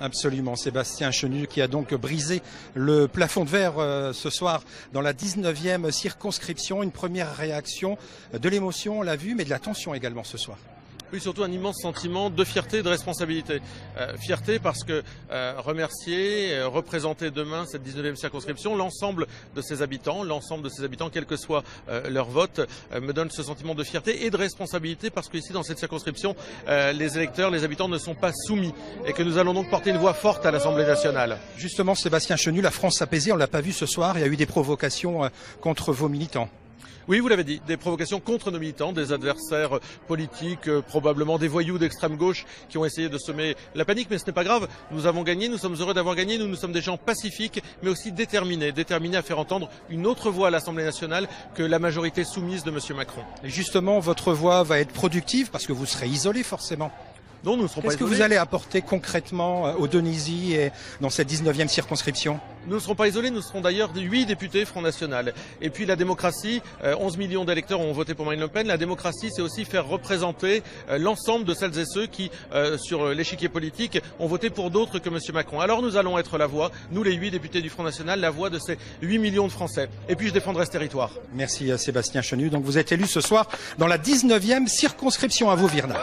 Absolument, Sébastien Chenu qui a donc brisé le plafond de verre euh, ce soir dans la 19e circonscription. Une première réaction de l'émotion, on l'a vu, mais de la tension également ce soir. Oui, surtout un immense sentiment de fierté et de responsabilité. Euh, fierté parce que euh, remercier, euh, représenter demain cette 19e circonscription, l'ensemble de ses habitants, l'ensemble de ses habitants, quel que soit euh, leur vote, me donne ce sentiment de fierté et de responsabilité parce que ici, dans cette circonscription, les électeurs, les habitants ne sont pas soumis et que nous allons donc porter une voix forte à l'Assemblée nationale. Justement, Sébastien Chenu, la France apaisée, on l'a pas vu ce soir, il y a eu des provocations contre vos militants. Oui, vous l'avez dit, des provocations contre nos militants, des adversaires politiques, euh, probablement des voyous d'extrême gauche qui ont essayé de semer la panique, mais ce n'est pas grave. Nous avons gagné, nous sommes heureux d'avoir gagné, nous, nous sommes des gens pacifiques, mais aussi déterminés, déterminés à faire entendre une autre voix à l'Assemblée nationale que la majorité soumise de M. Macron. Et justement, votre voix va être productive parce que vous serez isolé forcément. Non, nous ne serons pas Qu'est-ce que vous allez apporter concrètement euh, au Donizy et dans cette 19e circonscription? Nous ne serons pas isolés, nous serons d'ailleurs des huit députés Front National. Et puis la démocratie, euh, 11 millions d'électeurs ont voté pour Marine Le Pen. La démocratie, c'est aussi faire représenter euh, l'ensemble de celles et ceux qui, euh, sur l'échiquier politique, ont voté pour d'autres que M. Macron. Alors nous allons être la voix, nous les huit députés du Front National, la voix de ces 8 millions de Français. Et puis je défendrai ce territoire. Merci euh, Sébastien Chenu. Donc vous êtes élu ce soir dans la 19e circonscription à vous, Virna.